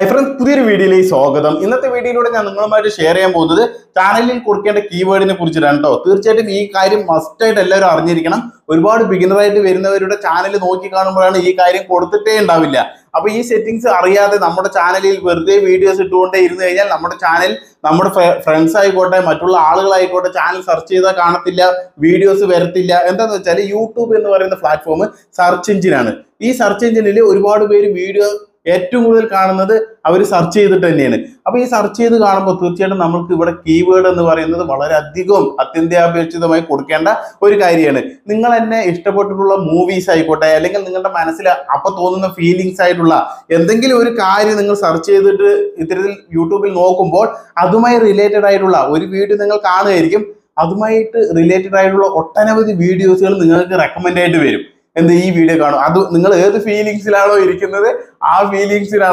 Hi friends പുതിയൊരു വീഡിയോയിലേക്ക് സ്വാഗതം. ഇന്നത്തെ വീഡിയോയിലൂടെ ഞാൻ നിങ്ങളുമായിട്ട് ഷെയർ ചെയ്യാൻ പോകുന്നത് ചാനലിൽ കൊടുക്കേണ്ട കീവേഡിനെ കുറിച്ചിട്ടാണ് കേട്ടോ തീർച്ചയായിട്ടും ഈ കാര്യം മസ്റ്റായിട്ട് എല്ലാവരും അറിഞ്ഞിരിക്കണം. ഒരുപാട് ബിഗിനറായിട്ട് വരുന്നവരുടെ ചാനൽ നോക്കി കാണുമ്പോഴാണ് ഈ കാര്യം കൊടുത്തിട്ടേ ഉണ്ടാവില്ല. അപ്പൊ ഈ സെറ്റിംഗ്സ് അറിയാതെ നമ്മുടെ ചാനലിൽ വെറുതെ വീഡിയോസ് ഇട്ടുകൊണ്ടേ ഇരുന്ന് കഴിഞ്ഞാൽ നമ്മുടെ ചാനൽ നമ്മുടെ ഫ്രണ്ട്സ് ആയിക്കോട്ടെ മറ്റുള്ള ആളുകളായിക്കോട്ടെ ചാനൽ സെർച്ച് ചെയ്താൽ കാണത്തില്ല വീഡിയോസ് വരത്തില്ല. എന്താന്ന് വെച്ചാൽ യൂട്യൂബ് എന്ന് പറയുന്ന പ്ലാറ്റ്ഫോം സെർച്ച് എഞ്ചിനാണ് ഈ സെർച്ച് എഞ്ചിനിൽ ഒരുപാട് പേര് വീഡിയോ ഏറ്റവും കൂടുതൽ കാണുന്നത് അവർ സെർച്ച് ചെയ്തിട്ട് തന്നെയാണ്. അപ്പോൾ ഈ സെർച്ച് ചെയ്ത് കാണുമ്പോൾ തീർച്ചയായിട്ടും നമുക്ക് ഇവിടെ കീവേഡ് എന്ന് പറയുന്നത് വളരെയധികം അത്യന്താപേക്ഷിതമായി കൊടുക്കേണ്ട ഒരു കാര്യമാണ്. നിങ്ങൾ എന്നെ ഇഷ്ടപ്പെട്ടിട്ടുള്ള മൂവീസ് ആയിക്കോട്ടെ അല്ലെങ്കിൽ നിങ്ങളുടെ മനസ്സിൽ അപ്പോൾ തോന്നുന്ന ഫീലിങ്സ് ആയിട്ടുള്ള എന്തെങ്കിലും ഒരു കാര്യം നിങ്ങൾ സെർച്ച് ചെയ്തിട്ട് ഇത്തരത്തിൽ യൂട്യൂബിൽ നോക്കുമ്പോൾ അതുമായി റിലേറ്റഡ് ആയിട്ടുള്ള ഒരു വീഡിയോ നിങ്ങൾ കാണുകയായിരിക്കും. അതുമായിട്ട് റിലേറ്റഡ് ആയിട്ടുള്ള ഒട്ടനവധി വീഡിയോസുകൾ നിങ്ങൾക്ക് റെക്കമെൻഡ് ആയിട്ട് വരും. എന്ത് ഈ വീഡിയോ കാണും. അത് നിങ്ങൾ ഏത് ഫീലിങ്സിലാണോ ഇരിക്കുന്നത് ആ ഫീലിങ്സിന്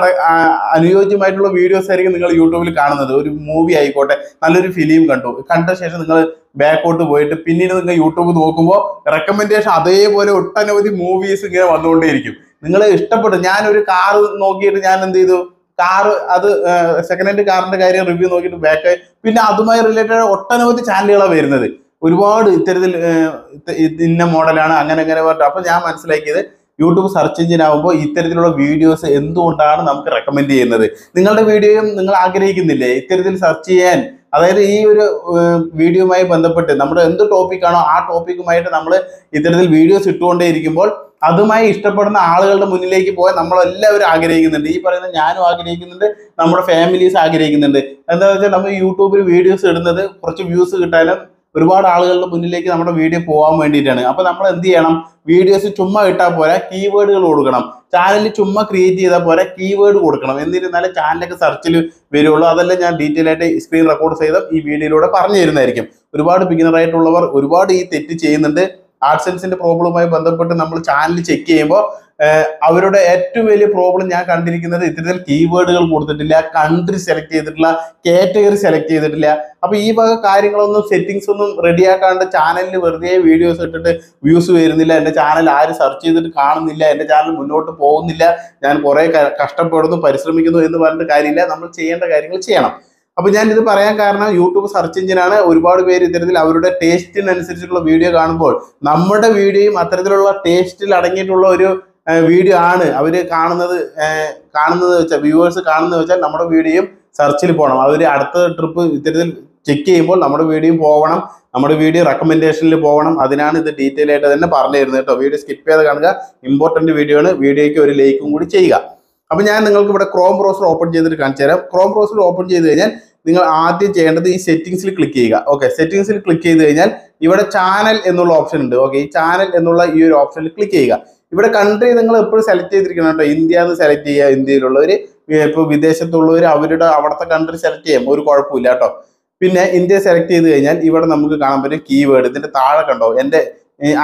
അനുയോജ്യമായിട്ടുള്ള വീഡിയോസ് ആയിരിക്കും നിങ്ങൾ യൂട്യൂബിൽ കാണുന്നത്. ഒരു മൂവി ആയിക്കോട്ടെ നല്ലൊരു ഫിലിം കണ്ടു. കണ്ട ശേഷം നിങ്ങൾ ബാക്കോട്ട് പോയിട്ട് പിന്നീട് നിങ്ങൾ യൂട്യൂബ് നോക്കുമ്പോൾ റെക്കമെൻഡേഷൻ അതേപോലെ ഒട്ടനവധി മൂവീസ് ഇങ്ങനെ വന്നുകൊണ്ടേയിരിക്കും. നിങ്ങൾ ഇഷ്ടപ്പെട്ടു. ഞാനൊരു കാർ നോക്കിയിട്ട് ഞാൻ എന്ത് ചെയ്തു? കാർ അത് സെക്കൻഡ് ഹാൻഡ് കാറിന്റെ കാര്യം റിവ്യൂ നോക്കിയിട്ട് ബാക്ക് പിന്നെ അതുമായി റിലേറ്റഡ് ഒട്ടനവധി ചാനലുകളാണ് വരുന്നത്. ഒരുപാട് ഇത്തരത്തിൽ ഇന്ന മോഡലാണ് അങ്ങനെ അങ്ങനെ പറഞ്ഞിട്ട്. അപ്പൊ ഞാൻ മനസ്സിലാക്കിയത് യൂട്യൂബ് സെർച്ച് എഞ്ചിൻ ആകുമ്പോൾ ഇത്തരത്തിലുള്ള വീഡിയോസ് എന്തുകൊണ്ടാണ് നമുക്ക് റെക്കമെൻഡ് ചെയ്യുന്നത്? നിങ്ങളുടെ വീഡിയോയും നിങ്ങൾ ആഗ്രഹിക്കുന്നില്ലേ? ഇത്തരത്തിൽ സെർച്ച് ചെയ്യാൻ. അതായത് ഈ ഒരു വീഡിയോയുമായി ബന്ധപ്പെട്ട് നമ്മുടെ എന്ത് ടോപ്പിക്കാണോ ആ ടോപ്പിക്കുമായിട്ട് നമ്മൾ ഇത്തരത്തിൽ വീഡിയോസ് ഇട്ടുകൊണ്ടേയിരിക്കുമ്പോൾ അതുമായി ഇഷ്ടപ്പെടുന്ന ആളുകളുടെ മുന്നിലേക്ക് പോയാൽ നമ്മളെല്ലാവരും ആഗ്രഹിക്കുന്നുണ്ട്. ഈ പറയുന്ന ഞാനും ആഗ്രഹിക്കുന്നുണ്ട് നമ്മുടെ ഫാമിലീസ് ആഗ്രഹിക്കുന്നുണ്ട്. എന്താണെന്ന് വെച്ചാൽ നമ്മൾ യൂട്യൂബിൽ വീഡിയോസ് ഇടുന്നത് കുറച്ച് വ്യൂസ് കിട്ടാനും ഒരുപാട് ആളുകളുടെ മുന്നിലേക്ക് നമ്മുടെ വീഡിയോ പോകാൻ വേണ്ടിയിട്ടാണ്. അപ്പൊ നമ്മൾ എന്ത് ചെയ്യണം? വീഡിയോസ് ചുമ്മാ ഇട്ടാൽ പോരാ കീവേഡുകൾ കൊടുക്കണം. ചാനൽ ചുമ്മാ ക്രിയേറ്റ് ചെയ്താൽ പോരാ കീവേഡ് കൊടുക്കണം. എന്നിരുന്നാലേ ചാനലൊക്കെ സെർച്ചിൽ വരുള്ളൂ. അതെല്ലാം ഞാൻ ഡീറ്റെയിൽ ആയിട്ട് സ്ക്രീൻ റെക്കോർഡ് ചെയ്ത ഈ വീഡിയോയിലൂടെ പറഞ്ഞു തരുന്നതായിരിക്കും. ഒരുപാട് ബിഗിനർ ആയിട്ടുള്ളവർ ഒരുപാട് ഈ തെറ്റ് ചെയ്യുന്നുണ്ട്. ആഡ്സെൻസിന്റെ പ്രോബ്ലവുമായി ബന്ധപ്പെട്ട് നമ്മൾ ചാനൽ ചെക്ക് ചെയ്യുമ്പോൾ അവരുടെ ഏറ്റവും വലിയ പ്രോബ്ലം ഞാൻ കണ്ടിരിക്കുന്നത് ഇത്തരത്തിൽ കീവേഡുകൾ കൊടുത്തിട്ടില്ല കൺട്രി സെലക്ട് ചെയ്തിട്ടില്ല കാറ്റഗറി സെലക്ട് ചെയ്തിട്ടില്ല. അപ്പൊ ഈ വക കാര്യങ്ങളൊന്നും സെറ്റിങ്സ് ഒന്നും റെഡിയാക്കാണ്ട് ചാനലിൽ വെറുതെ വീഡിയോസ് ഇട്ടിട്ട് വ്യൂസ് വരുന്നില്ല. എന്റെ ചാനൽ ആരും സെർച്ച് ചെയ്തിട്ട് കാണുന്നില്ല. എന്റെ ചാനൽ മുന്നോട്ട് പോകുന്നില്ല. ഞാൻ കുറെ കഷ്ടപ്പെടുന്നു പരിശ്രമിക്കുന്നു എന്ന് പറഞ്ഞിട്ട് കാര്യമില്ല. നമ്മൾ ചെയ്യേണ്ട കാര്യങ്ങൾ ചെയ്യണം. അപ്പൊ ഞാൻ ഇത് പറയാൻ കാരണം യൂട്യൂബ് സെർച്ച് എഞ്ചിനാണ് ഒരുപാട് പേര് ഇത്തരത്തിൽ അവരുടെ ടേസ്റ്റിനനുസരിച്ചുള്ള വീഡിയോ കാണുമ്പോൾ നമ്മുടെ വീഡിയോയും അത്തരത്തിലുള്ള ടേസ്റ്റിൽ അടങ്ങിയിട്ടുള്ള ഒരു വീഡിയോ ആണ്. അവർ കാണുന്നത് കാണുന്നത് വെച്ചാൽ വ്യൂവേഴ്സ് കാണുന്നത് വെച്ചാൽ നമ്മുടെ വീഡിയോയും സെർച്ചിൽ പോകണം. അവർ അടുത്ത ട്രിപ്പ് ഇത്തരത്തിൽ ചെക്ക് ചെയ്യുമ്പോൾ നമ്മുടെ വീഡിയോയും പോകണം. നമ്മുടെ വീഡിയോ റെക്കമെൻഡേഷനിൽ പോകണം. അതിനാണ് ഇത് ഡീറ്റെയിൽ ആയിട്ട് തന്നെ പറഞ്ഞു തരുന്നത് കേട്ടോ. വീഡിയോ സ്കിപ്പ് ചെയ്ത് കാണുക. ഇമ്പോർട്ടന്റ് വീഡിയോ ആണ്. വീഡിയോയ്ക്ക് ഒരു ലൈക്കും കൂടി ചെയ്യുക. അപ്പോൾ ഞാൻ നിങ്ങൾക്ക് ഇവിടെ ക്രോം ബ്രൗസർ ഓപ്പൺ ചെയ്തിട്ട് കാണിച്ചു തരാം. ക്രോം ബ്രൗസർ ഓപ്പൺ ചെയ്ത് കഴിഞ്ഞാൽ നിങ്ങൾ ആദ്യം ചെയ്യേണ്ടത് ഈ സെറ്റിംഗ്സിൽ ക്ലിക്ക് ചെയ്യുക. ഓക്കെ സെറ്റിംഗ്സിൽ ക്ലിക്ക് ചെയ്ത് കഴിഞ്ഞാൽ ഇവിടെ ചാനൽ എന്നുള്ള ഓപ്ഷൻ ഉണ്ട്. ഓക്കെ ഈ ചാനൽ എന്നുള്ള ഈ ഒരു ഓപ്ഷനിൽ ക്ലിക്ക് ചെയ്യുക. ഇവിടെ കൺട്രി നിങ്ങൾ എപ്പോഴും സെലക്ട് ചെയ്തിരിക്കണം കേട്ടോ. ഇന്ത്യ എന്ന് സെലക്ട് ചെയ്യുക ഇന്ത്യയിലുള്ളവർ ഇപ്പോൾ വിദേശത്തുള്ളവർ അവരുടെ അവിടുത്തെ കൺട്രി സെലക്ട് ചെയ്യാം. ഒരു കുഴപ്പമില്ല കേട്ടോ. പിന്നെ ഇന്ത്യ സെലക്ട് ചെയ്ത് കഴിഞ്ഞാൽ ഇവിടെ നമുക്ക് കാണാൻ പറ്റും കീവേഡ് ഇതിന്റെ താഴെ കണ്ടോ? എന്റെ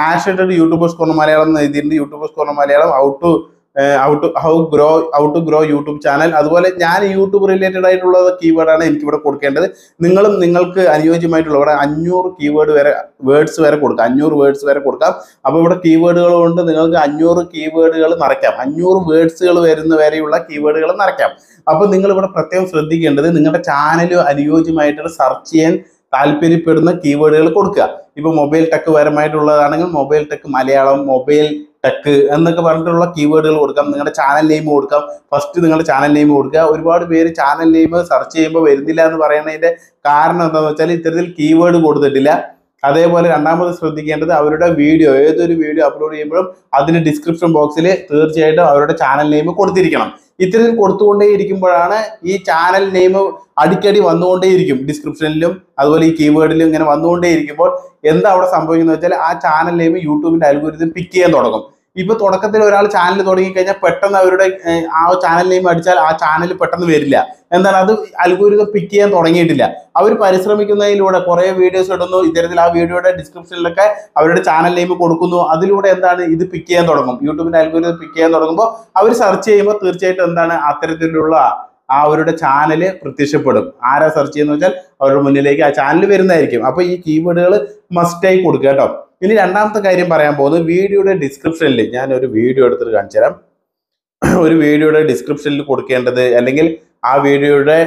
ആഷ് യൂട്യൂബേഴ്സ് കോർണർ മലയാളം എന്ന് എഴുതിയിട്ടുണ്ട്. യൂട്യൂബേഴ്സ് കോർണർ മലയാളം ഔ to how to how grow how to grow YouTube channel അതുപോലെ ഞാൻ യൂട്യൂബ് റിലേറ്റഡ് ആയിട്ടുള്ള കീവേഡാണ് എനിക്ക് ഇവിടെ കൊടുക്കേണ്ടത്. നിങ്ങളും നിങ്ങൾക്ക് അനുയോജ്യമായിട്ടുള്ള ഇവിടെ അഞ്ഞൂറ് കീവേഡ് വരെ വേർഡ്സ് വരെ കൊടുക്കാം. അഞ്ഞൂറ് വേർഡ്സ് വരെ കൊടുക്കാം. അപ്പോൾ ഇവിടെ കീവേഡുകൾ കൊണ്ട് നിങ്ങൾക്ക് അഞ്ഞൂറ് കീവേഡുകൾ നിറയ്ക്കാം അഞ്ഞൂറ് വേർഡ്സുകൾ വരുന്ന വരെയുള്ള കീവേഡുകൾ നിറയ്ക്കാം അപ്പോൾ നിങ്ങൾ ഇവിടെ പ്രത്യേകം ശ്രദ്ധിക്കേണ്ടത് നിങ്ങളുടെ ചാനൽ അനുയോജ്യമായിട്ടുള്ള സെർച്ച് ചെയ്യാൻ താല്പര്യപ്പെടുന്ന കീവേഡുകൾ കൊടുക്കുക. ഇപ്പൊ mobile tech പരമായിട്ടുള്ളതാണെങ്കിൽ mobile tech Malayalam mobile tech എന്നൊക്കെ പറഞ്ഞിട്ടുള്ള കീവേഡുകൾ കൊടുക്കാം. നിങ്ങളുടെ ചാനൽ നെയിം കൊടുക്കാം. ഫസ്റ്റ് നിങ്ങളുടെ ചാനൽ നെയിം കൊടുക്കുക. ഒരുപാട് പേര് ചാനൽ നെയിം സെർച്ച് ചെയ്യുമ്പോൾ വരുന്നില്ല എന്ന് പറയുന്നതിന്റെ കാരണം എന്താണെന്ന് വെച്ചാൽ ഇത്തരത്തിൽ കീവേഡ് കൊടുത്തിട്ടില്ല. അതേപോലെ രണ്ടാമത് ശ്രദ്ധിക്കേണ്ടത് അവരുടെ വീഡിയോ ഏതൊരു വീഡിയോ അപ്ലോഡ് ചെയ്യുമ്പോഴും അതിന് ഡിസ്ക്രിപ്ഷൻ ബോക്സിൽ തീർച്ചയായിട്ടും അവരുടെ ചാനൽ നെയിം കൊടുത്തിരിക്കണം. ഇത്തരത്തിൽ കൊടുത്തുകൊണ്ടേ ഇരിക്കുമ്പോഴാണ് ഈ ചാനൽ നെയിം അടിക്കടി വന്നുകൊണ്ടേയിരിക്കും. ഡിസ്ക്രിപ്ഷനിലും അതുപോലെ ഈ കീവേഡിലും ഇങ്ങനെ വന്നുകൊണ്ടേ ഇരിക്കുമ്പോൾ എന്താ അവിടെ സംഭവിക്കുന്നത് വെച്ചാൽ ആ ചാനൽ നെയിം യൂട്യൂബിന്റെ അൽഗോരിതം പിക്ക് ചെയ്യാൻ തുടങ്ങും. ഇപ്പൊ തുടക്കത്തിൽ ഒരാൾ ചാനൽ തുടങ്ങി കഴിഞ്ഞാൽ പെട്ടെന്ന് അവരുടെ ആ ചാനൽ നെയിം അടിച്ചാൽ ആ ചാനൽ പെട്ടെന്ന് വരില്ല. എന്താണ്? അത് അൽഗോരിതം പിക്ക് ചെയ്യാൻ തുടങ്ങിയിട്ടില്ല. അവർ പരിശ്രമിക്കുന്നതിലൂടെ കുറെ വീഡിയോസ് ഇടുന്നു. ഇത്തരത്തിൽ ആ വീഡിയോയുടെ ഡിസ്ക്രിപ്ഷനിലൊക്കെ അവരുടെ ചാനൽ നെയിം കൊടുക്കുന്നു. അതിലൂടെ എന്താണ്? ഇത് പിക്ക് ചെയ്യാൻ തുടങ്ങും. യൂട്യൂബിന്റെ അൽഗോരിതം പിക്ക് ചെയ്യാൻ തുടങ്ങുമ്പോൾ അവർ സെർച്ച് ചെയ്യുമ്പോൾ തീർച്ചയായിട്ടും എന്താണ്? അത്തരത്തിലുള്ള ആ അവരുടെ ചാനൽ പ്രത്യക്ഷപ്പെടും. ആരാ സെർച്ച് ചെയ്യുന്ന വെച്ചാൽ അവരുടെ മുന്നിലേക്ക് ആ ചാനൽ വരുന്നതായിരിക്കും. അപ്പൊ ഈ കീവേഡുകൾ മസ്റ്റായി കൊടുക്കുക കേട്ടോ. ഇനി രണ്ടാമത്തെ കാര്യം പറയാൻ പോകുന്നത് വീഡിയോയുടെ ഡിസ്ക്രിപ്ഷനിൽ ഞാൻ ഒരു വീഡിയോ എടുത്തിട്ട് കാണിച്ചു തരാം. ഒരു വീഡിയോയുടെ ഡിസ്ക്രിപ്ഷനിൽ കൊടുക്കേണ്ടത് അല്ലെങ്കിൽ ആ വീഡിയോയുടെ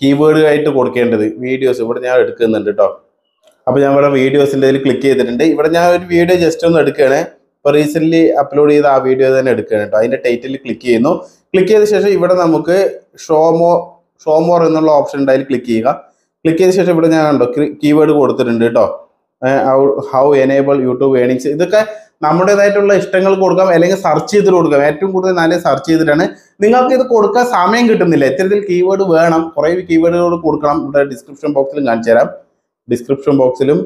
കീവേഡ് ആയിട്ട് കൊടുക്കേണ്ടത് വീഡിയോസ് ഇവിടെ ഞാൻ എടുക്കുന്നുണ്ട് കേട്ടോ അപ്പോൾ ഞാൻ ഇവിടെ വീഡിയോസിന്റെ ഇതിൽ ക്ലിക്ക് ചെയ്തിട്ടുണ്ട്. ഇവിടെ ഞാൻ ഒരു വീഡിയോ ജസ്റ്റ് ഒന്ന് എടുക്കുകയാണ്. ഇപ്പോൾ റീസെന്റ്ലി അപ്ലോഡ് ചെയ്ത ആ വീഡിയോ തന്നെ എടുക്കുകയാണ് കേട്ടോ അതിന്റെ ടൈറ്റിൽ ക്ലിക്ക് ചെയ്യുന്നു. ക്ലിക്ക് ചെയ്ത ശേഷം ഇവിടെ നമുക്ക് ഷോമോ ഷോമോർ എന്നുള്ള ഓപ്ഷൻ ഉണ്ട് അതിൽ ക്ലിക്ക് ചെയ്യുക. ക്ലിക്ക് ചെയ്ത ശേഷം ഇവിടെ ഞാൻ കണ്ടോ കീവേഡ് കൊടുത്തിട്ടുണ്ട് കേട്ടോ ഹൗ എനേബിൾ യൂട്യൂബ് ഏണിങ്സ് ഇതൊക്കെ നമ്മുടേതായിട്ടുള്ള ഇഷ്ടങ്ങൾ കൊടുക്കാം അല്ലെങ്കിൽ സെർച്ച് ചെയ്തിട്ട് കൊടുക്കാം. ഏറ്റവും കൂടുതൽ നല്ല സെർച്ച് ചെയ്തിട്ടാണ്. നിങ്ങൾക്ക് ഇത് കൊടുക്കാൻ സമയം കിട്ടുന്നില്ല. ഇത്തരത്തിൽ കീവേഡ് വേണം. കുറേ കീവേഡുകൾ കൊടുക്കണം. ഇവിടെ ഡിസ്ക്രിപ്ഷൻ ബോക്സിലും കാണിച്ചു തരാം. ഡിസ്ക്രിപ്ഷൻ ബോക്സിലും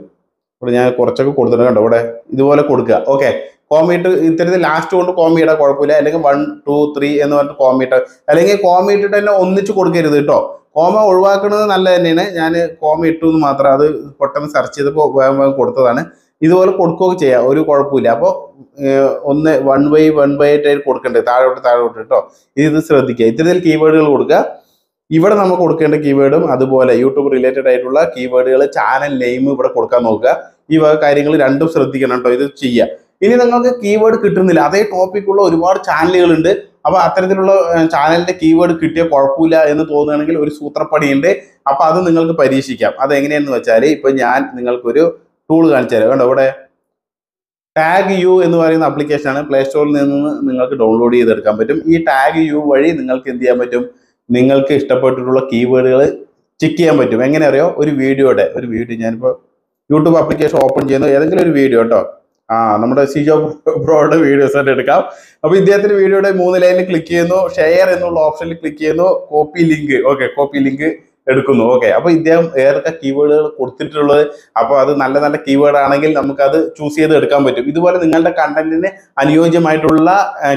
ഇവിടെ ഞാൻ കുറച്ചൊക്കെ കൊടുത്തിട്ടുണ്ട് കണ്ടോ? ഇവിടെ ഇതുപോലെ കൊടുക്കുക. ഓക്കെ കോമിയിട്ട് ഇത്തരത്തിൽ ലാസ്റ്റ് കൊണ്ട് കോമി ഇടാൻ കുഴപ്പമില്ല. അല്ലെങ്കിൽ വൺ ടു ത്രീ എന്ന് പറഞ്ഞിട്ട് കോമിയിട്ട് അല്ലെങ്കിൽ കോമി ഇട്ടിട്ട് തന്നെ ഒന്നിച്ച് കൊടുക്കരുത് കേട്ടോ. കോമ ഒഴിവാക്കുന്നത് നല്ല തന്നെയാണ്. ഞാൻ കോമ ഇട്ടു എന്ന് മാത്രം അത് പെട്ടെന്ന് സെർച്ച് ചെയ്തപ്പോൾ കൊടുത്തതാണ്. ഇതുപോലെ കൊടുക്കുകയൊക്കെ ചെയ്യാം. ഒരു കുഴപ്പമില്ല. അപ്പോൾ ഒന്ന് വൺ ബൈ വൺ ബൈ ആയിട്ട് കൊടുക്കേണ്ടത് താഴോട്ട് താഴോട്ട് കേട്ടോ. ഇത് ശ്രദ്ധിക്കുക. ഇത്തരത്തിൽ കീവേഡുകൾ കൊടുക്കുക. ഇവിടെ നമ്മൾ കൊടുക്കേണ്ട കീവേഡും അതുപോലെ യൂട്യൂബ് റിലേറ്റഡ് ആയിട്ടുള്ള കീവേഡുകൾ ചാനൽ നെയിം ഇവിടെ കൊടുക്കാൻ നോക്കുക. ഈ വക കാര്യങ്ങൾ രണ്ടും ശ്രദ്ധിക്കണം കേട്ടോ. ഇത് ചെയ്യുക ഇനി നിങ്ങൾക്ക് കീവേഡ് കിട്ടുന്നില്ല. അതേ ടോപ്പിക്കുള്ള ഒരുപാട് ചാനലുകളുണ്ട് അപ്പൊ അത്തരത്തിലുള്ള ചാനലിന്റെ കീവേഡ് കിട്ടിയ കുഴപ്പമില്ല എന്ന് തോന്നുകയാണെങ്കിൽ ഒരു സൂത്രപ്പണിയുണ്ട്. അപ്പൊ അത് നിങ്ങൾക്ക് പരീക്ഷിക്കാം. അത് എങ്ങനെയാന്ന് വെച്ചാൽ ഇപ്പൊ ഞാൻ നിങ്ങൾക്കൊരു ടൂൾ കാണിച്ചു തരാം. കണ്ടോ ഇവിടെ? ടാഗ് യു എന്ന് പറയുന്ന ആപ്ലിക്കേഷൻ ആണ്. പ്ലേ സ്റ്റോറിൽ നിന്ന് നിങ്ങൾക്ക് ഡൗൺലോഡ് ചെയ്തെടുക്കാൻ പറ്റും. ഈ ടാഗ് യു വഴി നിങ്ങൾക്ക് എന്ത് ചെയ്യാൻ പറ്റും? നിങ്ങൾക്ക് ഇഷ്ടപ്പെട്ടിട്ടുള്ള കീവേഡുകൾ ചെക്ക് ചെയ്യാൻ പറ്റും. എങ്ങനെ അറിയോ? ഒരു വീഡിയോയുടെ ഒരു വീഡിയോ ഞാനിപ്പോൾ യൂട്യൂബ് ആപ്ലിക്കേഷൻ ഓപ്പൺ ചെയ്യുന്നു. ഏതെങ്കിലും ഒരു വീഡിയോ കേട്ടോ ആ നമ്മുടെ സിജോ ബ്രോയുടെ വീഡിയോസ് തന്നെ എടുക്കാം. അപ്പൊ ഇദ്ദേഹത്തിന്റെ വീഡിയോയുടെ മൂന്ന് ലൈനിൽ ക്ലിക്ക് ചെയ്യുന്നു ഷെയർ എന്നുള്ള ഓപ്ഷനിൽ ക്ലിക്ക് ചെയ്യുന്നു copy link okay copy link എടുക്കുന്നു. ഓക്കെ അപ്പൊ ഇദ്ദേഹം ഏതൊക്കെ കീവേഡുകൾ കൊടുത്തിട്ടുള്ളത്? അപ്പൊ അത് നല്ല നല്ല കീവേഡ് ആണെങ്കിൽ നമുക്ക് അത് ചൂസ് ചെയ്ത് എടുക്കാൻ പറ്റും. ഇതുപോലെ നിങ്ങളുടെ കണ്ടന്റിന് അനുയോജ്യമായിട്ടുള്ള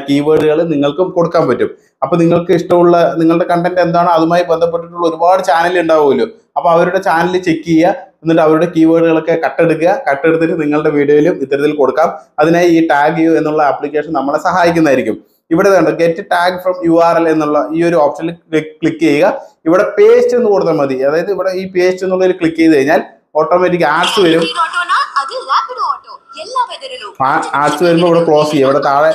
കീവേഡുകൾ നിങ്ങൾക്കും കൊടുക്കാൻ പറ്റും. അപ്പൊ നിങ്ങൾക്ക് ഇഷ്ടമുള്ള നിങ്ങളുടെ കണ്ടന്റ് എന്താണോ അതുമായി ബന്ധപ്പെട്ടിട്ടുള്ള ഒരുപാട് ചാനൽ ഉണ്ടാവുമല്ലോ. അപ്പൊ അവരുടെ ചാനൽ ചെക്ക് ചെയ്യുക. എന്നിട്ട് അവരുടെ കീവേഡുകളൊക്കെ കട്ടെടുക്കുക കട്ടെടുത്തിട്ട് നിങ്ങളുടെ വീഡിയോയിലും ഇത്തരത്തിൽ കൊടുക്കാം. അതിനായി ഈ ടാഗ് യു എന്നുള്ള ആപ്ലിക്കേഷൻ നമ്മളെ സഹായിക്കുന്നതായിരിക്കും. ഇവിടെ കണ്ടോ get tag from U R L എന്നുള്ള ഈ ഒരു ഓപ്ഷനിൽ ക്ലിക്ക് ചെയ്യുക. ഇവിടെ പേസ്റ്റ് എന്ന് കൊടുത്താൽ മതി. അതായത് ഇവിടെ ഈ പേസ്റ്റ് എന്നുള്ളതിൽ ക്ലിക്ക് ചെയ്ത് കഴിഞ്ഞാൽ ഓട്ടോമാറ്റിക് ആഡ്സ് വരും. ആഡ്സ് വരുമ്പോൾ ഇവിടെ ക്ലോസ് ചെയ്യുക ഇവിടെ താഴെ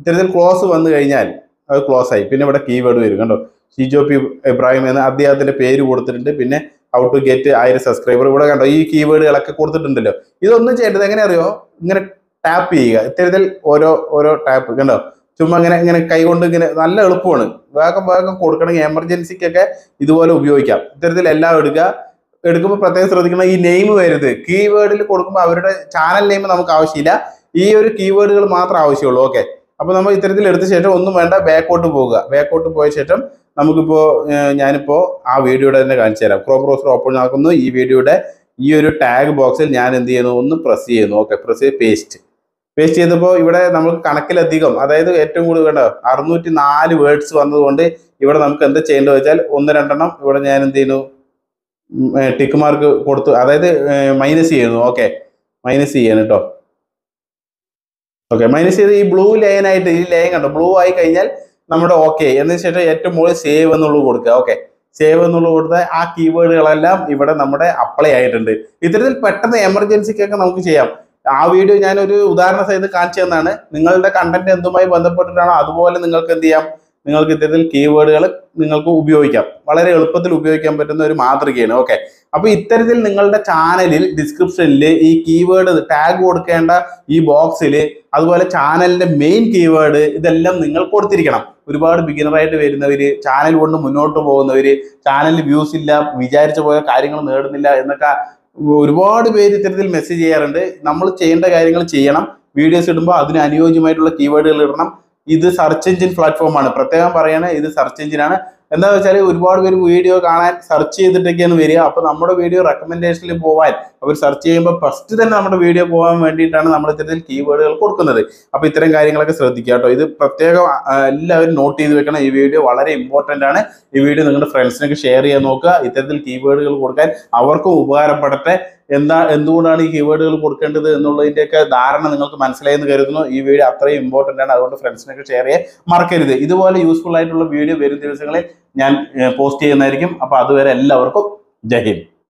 ഇത്തരത്തിൽ ക്ലോസ് വന്നു കഴിഞ്ഞാൽ അത് ക്ലോസ് ആയി. പിന്നെ ഇവിടെ കീവേഡ് വരും. കണ്ടോ? ഷിജോ പി ഇബ്രാഹിം എന്ന് അദ്ദേഹത്തിന്റെ പേര് കൊടുത്തിട്ടുണ്ട്. പിന്നെ ഔ ടു ഗെറ്റ് ആയിരം സബ്സ്ക്രൈബർ ഇവിടെ കണ്ടോ? ഈ കീവേഡുകളൊക്കെ കൊടുത്തിട്ടുണ്ടല്ലോ. ഇതൊന്നും ചെയ്യേണ്ടത് എങ്ങനെ അറിയോ ഇങ്ങനെ ടാപ്പ് ചെയ്യുക. ഇത്തരത്തിൽ ഓരോ ഓരോ ടാപ്പ് കണ്ടോ? ചുമ്മാ ഇങ്ങനെ ഇങ്ങനെ കൈകൊണ്ട് ഇങ്ങനെ നല്ല എളുപ്പമാണ്. വേഗം വേഗം കൊടുക്കണമെങ്കിൽ എമർജൻസിക്കൊക്കെ ഇതുപോലെ ഉപയോഗിക്കാം. ഇത്തരത്തിൽ എല്ലാം എടുക്കുക. എടുക്കുമ്പോൾ പ്രത്യേകം ശ്രദ്ധിക്കണം. ഈ നെയിം വരുത് കീവേഡിൽ കൊടുക്കുമ്പോൾ അവരുടെ ചാനൽ നെയിം നമുക്ക് ആവശ്യമില്ല. ഈ ഒരു കീവേഡുകൾ മാത്രം ആവശ്യമുള്ളൂ. ഓക്കെ അപ്പോൾ നമ്മൾ ഇത്തരത്തിൽ എടുത്ത ശേഷം ഒന്നും വേണ്ട. ബാക്കോട്ട് പോകുക ബാക്കോട്ട് പോയ ശേഷം നമുക്കിപ്പോ ഞാനിപ്പോൾ ഞാനിപ്പോ ആ വീഡിയോയുടെ തന്നെ കാണിച്ചു തരാം. ക്രോം ബ്രൗസർ ഓപ്പൺ ആക്കുന്നു. ഈ വീഡിയോയുടെ ഈ ഒരു ടാഗ് ബോക്സിൽ ഞാൻ എന്ത് ചെയ്യുന്നു? ഒന്ന് പ്രസ് ചെയ്യുന്നു. ഓക്കെ പ്രസ് ചെയ്ത് പേസ്റ്റ് പേസ്റ്റ് ചെയ്തപ്പോൾ ഇവിടെ നമുക്ക് കണക്കിലധികം അതായത് ഏറ്റവും കൂടുതൽ കണ്ടോ? അറുന്നൂറ്റി നാല് വേർഡ്സ് വന്നതുകൊണ്ട് ഇവിടെ നമുക്ക് എന്താ ചെയ്യേണ്ടത് വെച്ചാൽ ഒന്ന് രണ്ടെണ്ണം ഇവിടെ ഞാൻ എന്ത് ചെയ്യുന്നു? ടിക്ക് മാർക്ക് കൊടുത്തു. അതായത് മൈനസ് ചെയ്യുന്നു. ഓക്കെ മൈനസ് ചെയ്യണം കേട്ടോ ഓക്കെ മൈനസ് ചെയ്ത് ഈ ബ്ലൂ ലൈൻ ആയിട്ട് ഈ ലൈൻ കണ്ടോ? ബ്ലൂ ആയി കഴിഞ്ഞാൽ നമ്മുടെ ഓക്കെ എന്നതിന് ശേഷം ഏറ്റവും മുകളിൽ സേവ് എന്നുള്ളത് കൊടുക്കുക. ഓക്കെ സേവ് എന്നുള്ളത് കൊടുത്താൽ ആ കീവേഡുകളെല്ലാം ഇവിടെ നമ്മുടെ അപ്ലൈ ആയിട്ടുണ്ട്. ഇത്തരത്തിൽ പെട്ടെന്ന് എമർജൻസിക്കൊക്കെ നമുക്ക് ചെയ്യാം. ആ വീഡിയോ ഞാൻ ഒരു ഉദാഹരണ സഹിതം കാണിച്ചു തന്നാണ് നിങ്ങളുടെ കണ്ടന്റ് എന്തുമായി ബന്ധപ്പെട്ടിട്ടാണോ അതുപോലെ നിങ്ങൾക്ക് എന്ത് ചെയ്യാം? നിങ്ങൾക്ക് ഇത്തരത്തിൽ കീവേഡുകൾ നിങ്ങൾക്ക് ഉപയോഗിക്കാം. വളരെ എളുപ്പത്തിൽ ഉപയോഗിക്കാൻ പറ്റുന്ന ഒരു മാതൃകയാണ്. ഓക്കെ അപ്പോൾ ഇത്തരത്തിൽ നിങ്ങളുടെ ചാനലിൽ ഡിസ്ക്രിപ്ഷനിൽ ഈ കീവേഡ് ടാഗ് കൊടുക്കേണ്ട ഈ ബോക്സിൽ അതുപോലെ ചാനലിന്റെ മെയിൻ കീവേഡ് ഇതെല്ലാം നിങ്ങൾ കൊടുത്തിരിക്കണം. ഒരുപാട് ബിഗിനറായിട്ട് വരുന്നവർ ചാനൽ കൊണ്ട് മുന്നോട്ട് പോകുന്നവർ ചാനലിൽ വ്യൂസ് ഇല്ല വിചാരിച്ച പോയ കാര്യങ്ങൾ നേടുന്നില്ല എന്നൊക്കെ ഒരുപാട് പേര് ഇത്തരത്തിൽ മെസ്സേജ് ചെയ്യാറുണ്ട്. നമ്മൾ ചെയ്യേണ്ട കാര്യങ്ങൾ ചെയ്യണം. വീഡിയോസ് ഇടുമ്പോൾ അതിന് അനുയോജ്യമായിട്ടുള്ള കീവേഡുകൾ ഇടണം. ഇത് സെർച്ച് എഞ്ചിൻ പ്ലാറ്റ്ഫോമാണ് പ്രത്യേകം പറയണേ ഇത് സെർച്ച് എഞ്ചിനാണ് എന്താ വെച്ചാൽ ഒരുപാട് പേര് വീഡിയോ കാണാൻ സെർച്ച് ചെയ്തിട്ടൊക്കെയാണ് വരിക. അപ്പൊ നമ്മുടെ വീഡിയോ റെക്കമെൻഡേഷനിൽ പോവാൻ അവർ സെർച്ച് ചെയ്യുമ്പോൾ ഫസ്റ്റ് തന്നെ നമ്മുടെ വീഡിയോ പോകാൻ വേണ്ടിയിട്ടാണ് നമ്മൾ ഇത്തരത്തിൽ കീവേഡുകൾ കൊടുക്കുന്നത്. അപ്പൊ ഇത്തരം കാര്യങ്ങളൊക്കെ ശ്രദ്ധിക്കുക കേട്ടോ. ഇത് പ്രത്യേകം എല്ലാവരും നോട്ട് ചെയ്ത് വെക്കണം. ഈ വീഡിയോ വളരെ ഇമ്പോർട്ടന്റ് ആണ്. ഈ വീഡിയോ നിങ്ങളുടെ ഫ്രണ്ട്സിനൊക്കെ ഷെയർ ചെയ്യാൻ നോക്കുക. ഇത്തരത്തിൽ കീവേഡുകൾ കൊടുക്കാൻ അവർക്കും ഉപകാരപ്പെടട്ടെ. എന്താ എന്തുകൊണ്ടാണ് ഈ കീവേഡുകൾ കൊടുക്കേണ്ടത് എന്നുള്ളതിന്റെയൊക്കെ ധാരണ നിങ്ങൾക്ക് മനസ്സിലായെന്ന് കരുതുന്നു. ഈ വീഡിയോ അത്രയും ഇമ്പോർട്ടന്റ് ആണ്. അതുകൊണ്ട് ഫ്രണ്ട്സിനൊക്കെ ഷെയർ ചെയ്യാൻ മറക്കരുത്. ഇതുപോലെ യൂസ്ഫുൾ ആയിട്ടുള്ള വീഡിയോ വരും ദിവസങ്ങളിൽ ഞാൻ പോസ്റ്റ് ചെയ്യുന്നതായിരിക്കും. അപ്പോൾ അതുവരെ എല്ലാവർക്കും ജയ്